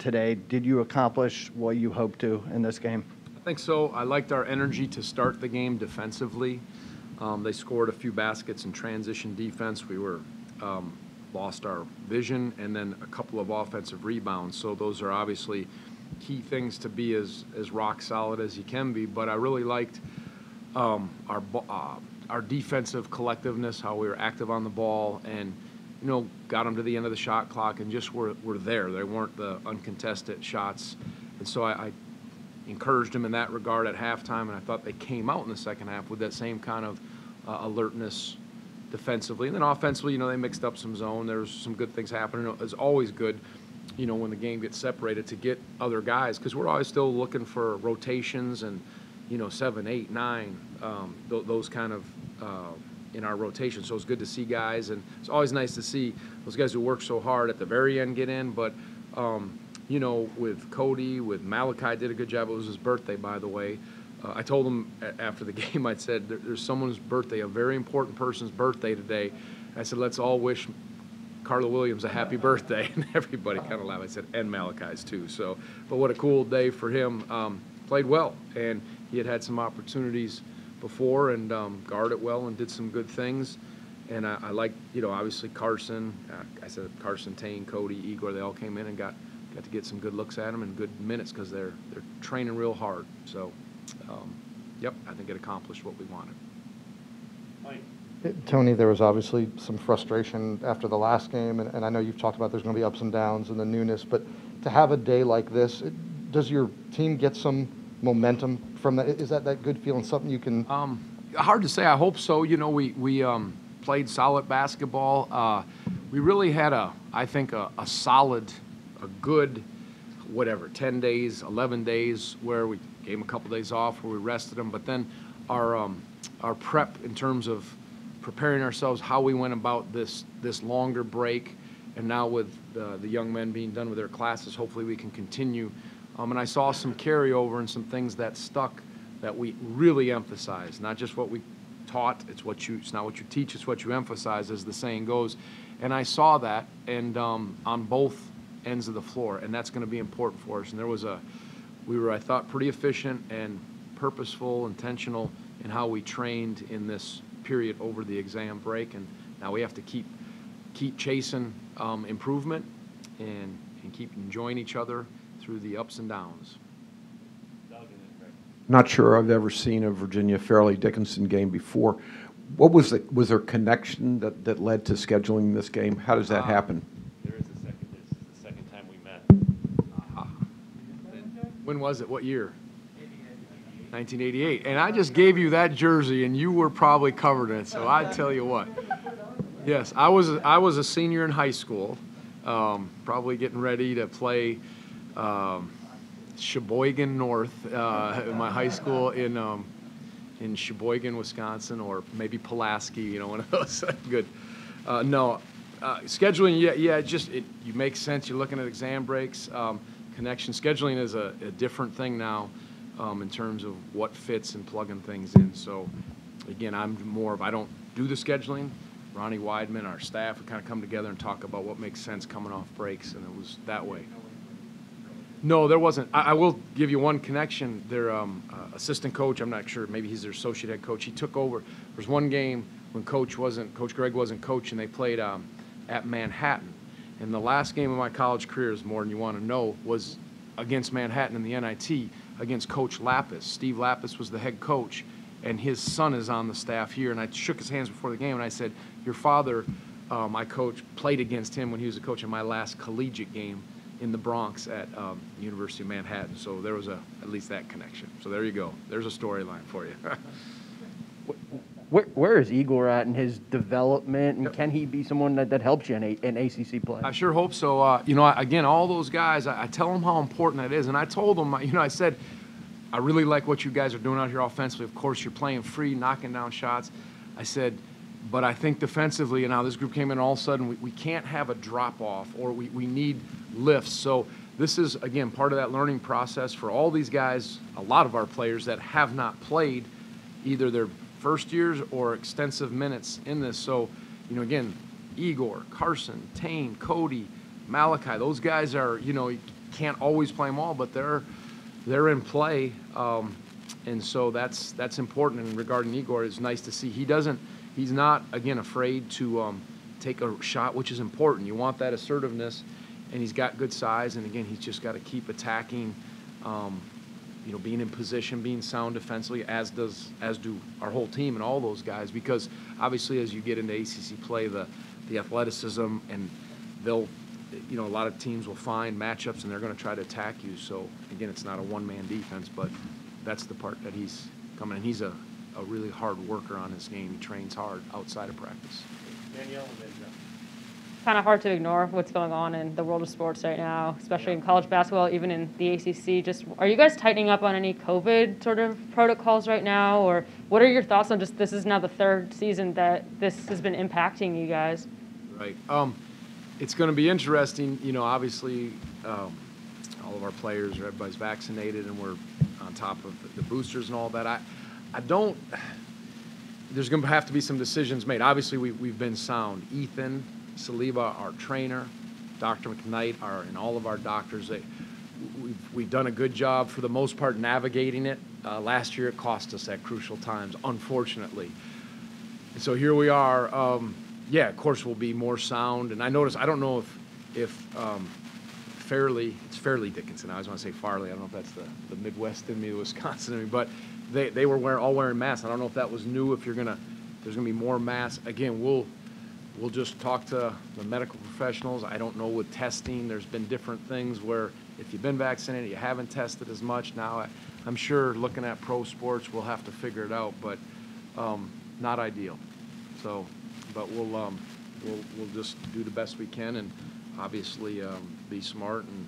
today. Did you accomplish what you hoped to in this game? I think so. I liked our energy to start the game defensively. Um, they scored a few baskets in transition defense. We were um, lost our vision, and then a couple of offensive rebounds. So those are obviously key things to be as as rock solid as you can be. But I really liked um, our uh, our defensive collectiveness, how we were active on the ball, and you know got them to the end of the shot clock and just were were there. They weren't the uncontested shots, and so I, I encouraged them in that regard at halftime, and I thought they came out in the second half with that same kind of uh, alertness defensively. And then offensively, you know, they mixed up some zone. There was some good things happening. It's always good, you know, when the game gets separated to get other guys because we're always still looking for rotations and, you know, seven, eight, nine, um, th- those kind of uh, in our rotation. So it's good to see guys, and it's always nice to see those guys who work so hard at the very end get in. But um, you know, with Kody, with Malachi, did a good job. It was his birthday, by the way. Uh, I told him a- after the game, I said, there, there's someone's birthday, a very important person's birthday today. I said, let's all wish Carla Williams a happy birthday. And everybody kind of laughed. I said, and Malachi's too. So, but what a cool day for him. Um, played well, and he had had some opportunities before and um, it well and did some good things. And I, I like, you know, obviously Carson. Uh, I said Carson, Taine, Kody, Igor. They all came in and got got to get some good looks at them and good minutes because they're they're training real hard. So, um, yep, I think it accomplished what we wanted. Tony, there was obviously some frustration after the last game, and, and I know you've talked about there's going to be ups and downs and the newness, but to have a day like this, it- does your team get some momentum from that? Is that that good feeling, something you can? Um, hard to say. I hope so. You know, we we um, played solid basketball. Uh, we really had a, I think, a, a solid, a good, whatever, ten days, eleven days, where we gave them a couple days off, where we rested them. But then our um, our prep in terms of preparing ourselves, how we went about this this longer break, and now with the, the young men being done with their classes, hopefully we can continue. Um, and I saw some carryover and some things that stuck that we really emphasize, not just what we taught. It's what you. It's not what you teach. It's what you emphasize, as the saying goes. And I saw that, and um, on both ends of the floor, and that's going to be important for us. And there was a, we were, I thought, pretty efficient and purposeful, intentional in how we trained in this period over the exam break. And now we have to keep, keep chasing um, improvement, and and keep enjoying each other through the ups and downs. Not sure I've ever seen a Virginia Fairleigh Dickinson game before. What was the, was there connection that, that led to scheduling this game? How does that Uh, happen? There is a second, this is the second time we met. When was it? What year? 1988. And I just gave you that jersey, and you were probably covered in it. So I tell you what. Yes, I was. I was a senior in high school, um, probably getting ready to play um, Sheboygan North uh, my high school in um, in Sheboygan, Wisconsin, or maybe Pulaski. You know, one of those. Good. Uh, no, uh, scheduling. Yeah, yeah. Just it you make sense. You're looking at exam breaks. Um, connection scheduling is a, a different thing now um, in terms of what fits and plugging things in. So again, I'm more of I don't do the scheduling. Ronnie Wideman, our staff, we kind of come together and talk about what makes sense coming off breaks, and it was that way. No, there wasn't. I, I will give you one connection. Their um, uh, assistant coach, I'm not sure, maybe he's their associate head coach. He took over. There was one game when Coach wasn't, Coach Greg wasn't coach, and they played um, at Manhattan. And the last game of my college career is more than you want to know was against Manhattan in the NIT against Coach Lappas. Steve Lappas was the head coach, and his son is on the staff here. And I shook his hands before the game, and I said, "Your father, uh, my coach, played against him when he was a coach in my last collegiate game in the Bronx at um, the University of Manhattan." So there was a at least that connection. So there you go. There's a storyline for you. Where, where is Igor at in his development, and can he be someone that, that helps you in, a, in ACC play? I sure hope so. Uh, you know, I- again, all those guys, I, I tell them how important that is. And I told them, you know, I said, I really like what you guys are doing out here offensively. Of course, you're playing free, knocking down shots. I said, but I think defensively, and now this group came in all of a sudden, we, we can't have a drop off or we, we need lifts. So this is, again, part of that learning process for all these guys, a lot of our players that have not played either their first years or extensive minutes in this. So, you know, again, Igor, Carson, Taine, Kody, Malachi, those guys are, you know, you can't always play them all, but they're they're in play. Um, and so that's that's important. And regarding Igor, it's nice to see he doesn't. He's not again afraid to um, take a shot, which is important. You want that assertiveness, and he's got good size. And again, he's just got to keep attacking. Um, you know, being in position, being sound defensively, as does as do our whole team and all those guys. Because obviously, as you get into ACC play, the the athleticism and they'll, you know, a lot of teams will find matchups and they're going to try to attack you. So again, it's not a one-man defense, but that's the part that he's coming. And he's a, a really hard worker on his game. He trains hard outside of practice. Danielle and kind of hard to ignore what's going on in the world of sports right now, especially in college basketball, even in the ACC. Just are you guys tightening up on any COVID sort of protocols right now, or what are your thoughts on just this is now the third season that this has been impacting you guys? Right. Um, it's going to be interesting. You know, obviously, um, all of our players, everybody's vaccinated, and we're on top of the boosters and all that. I, I don't. There's going to have to be some decisions made. Obviously, we, we've been sound. Ethan Saliba, our trainer, Dr. McKnight, our, and all of our doctors, they, we've, we've done a good job for the most part navigating it. Uh, last year, it cost us at crucial times, unfortunately. And so here we are. Um, yeah, of course, we'll be more sound. And I notice, I don't know if, if um, it's Fairleigh Dickinson. I always want to say Farley. I don't know if that's the, the Midwest in me, the Wisconsin in me, but they, they were wearing, all wearing masks. I don't know if that was new, if you're going to, there's going to be more masks. Again, we'll, we'll just talk to the medical professionals. I don't know with testing, there's been different things where if you've been vaccinated, you haven't tested as much. Now, I, I'm sure looking at pro sports, we'll have to figure it out, but um, not ideal. So, but we'll, um, we'll, we'll just do the best we can and obviously um, be smart and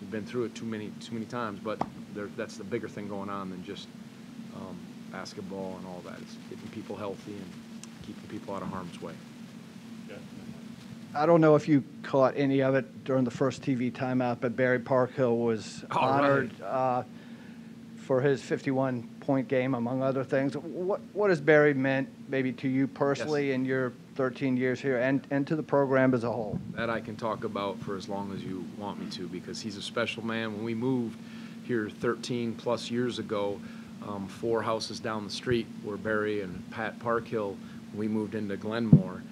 we've been through it too many, too many times, but there, that's the bigger thing going on than just basketball and all that. It's getting people healthy and keeping people out of harm's way. Jeff and then Mike. I don't know if you caught any of it during the first TV timeout, but Barry Parkhill was All right. honored uh, for his 51-point game, among other things. What what has Barry meant maybe to you personally in your 13 years here and, and to the program as a whole? That I can talk about for as long as you want me to, because he's a special man. When we moved here 13 plus years ago, um, four houses down the street were Barry and Pat Parkhill. We moved into Glenmore,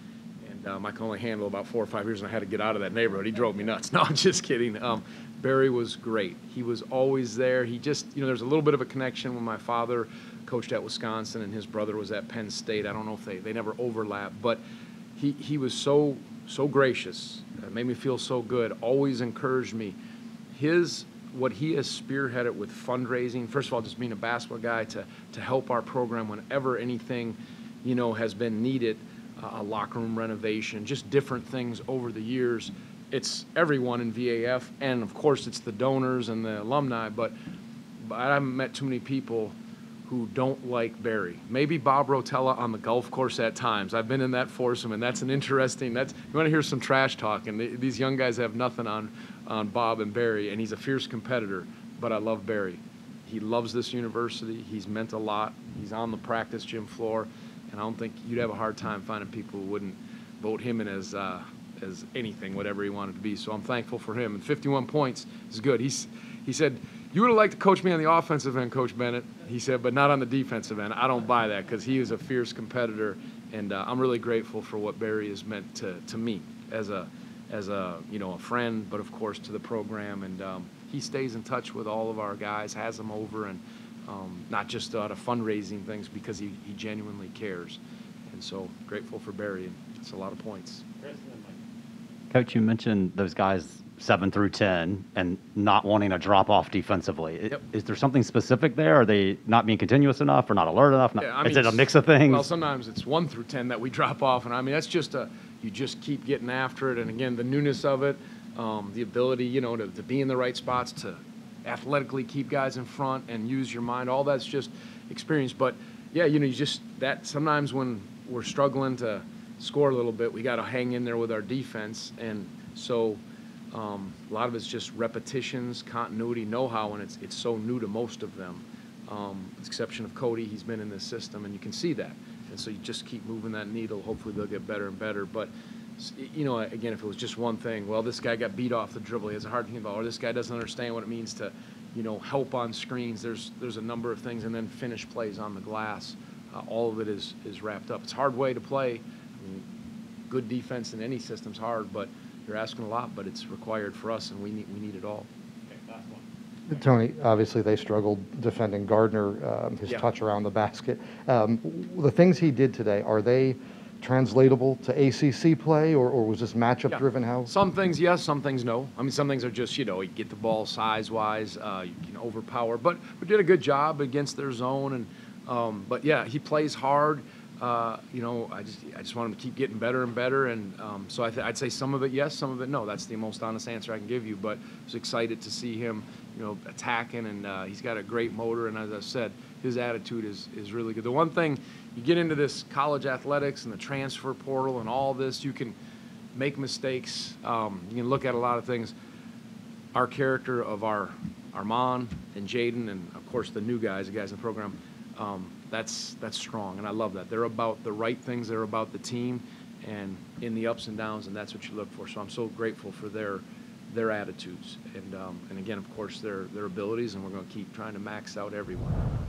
and um, I could only handle about four or five years, and I had to get out of that neighborhood. He drove me nuts. No, I'm just kidding. Um, Barry was great. He was always there. He just, you know, there's a little bit of a connection when my father coached at Wisconsin and his brother was at Penn State. I don't know if they, they never overlapped, but he, he was so, so gracious. It made me feel so good. Always encouraged me. His, what he has spearheaded with fundraising, first of all, just being a basketball guy to, to help our program whenever anything, you know, has been needed, uh, a locker room renovation, just different things over the years. It's everyone in VAF, and of course, it's the donors and the alumni, but, but I haven't met too many people who don't like Barry. Maybe Bob Rotella on the golf course at times. I've been in that foursome, and that's an interesting. That's you want to hear some trash talk, and these young guys have nothing on on Bob and Barry, and he's a fierce competitor. But I love Barry. He loves this university. He's meant a lot. He's on the practice gym floor, and I don't think you'd have a hard time finding people who wouldn't vote him in as uh, as anything, whatever he wanted to be. So I'm thankful for him. And 51 points is good. He's he said. You would have liked to coach me on the offensive end, Coach Bennett. He said, but not on the defensive end. I don't buy that because he is a fierce competitor, and uh, I'm really grateful for what Barry has meant to, to me as a as a you know a friend, but of course to the program. And um, he stays in touch with all of our guys, has them over, and um, not just out of fundraising things because he, he genuinely cares. And so grateful for Barry, and it's a lot of points. Coach, you mentioned those guys seven through 10 and not wanting to drop off defensively. Yep. Is there something specific there? Are they not being continuous enough or not alert enough? Not- Yeah, I is it a mix of things? Well, sometimes it's one through ten that we drop off, and I mean that's just a you just keep getting after it, and again the newness of it, um, the ability you know to, to be in the right spots to athletically keep guys in front and use your mind. All that's just experience, but yeah, you know you just that sometimes when we're struggling to score a little bit, we got to hang in there with our defense, and so. Um, a lot of it's just repetitions, continuity, know-how, and it's it's so new to most of them. Um, with the exception of Kody, he's been in this system, and you can see that. And so you just keep moving that needle. Hopefully, they'll get better and better. But you know, again, if it was just one thing, well, this guy got beat off the dribble, he has a hard thing about, or this guy doesn't understand what it means to, you know, help on screens. There's, there's a number of things, and then finish plays on the glass. Uh, all of it is, is wrapped up. It's a hard way to play. I mean, good defense in any system's hard, but you're asking a lot, but it's required for us, and we need, we need it all. Okay, last one. Tony, obviously, they struggled defending Gardner, um, his Yeah. touch around the basket. Um, The things he did today, are they translatable to ACC play, or or was this Yeah. matchup-driven? How? Some things yes, some things no. I mean, some things are just, you know, you get the ball size-wise, uh, you can overpower. But we did a good job against their zone, and um, but yeah, he plays hard. Uh, you know, I just I just want him to keep getting better and better, and um, so I I'd say some of it yes, some of it no. That's the most honest answer I can give you. But I was excited to see him, you know, attacking, and uh, he's got a great motor. And as I said, his attitude is is really good. The one thing you get into this college athletics and the transfer portal and all this, you can make mistakes. Um, you can look at a lot of things. Our character of our Armaan and Jayden, and of course the new guys, the guys in the program, um, that's that's strong, and I love that. They're about the right things. They're about the team, and in the ups and downs, and that's what you look for. So I'm so grateful for their their attitudes, and um, and again, of course, their their abilities, and we're going to keep trying to max out everyone.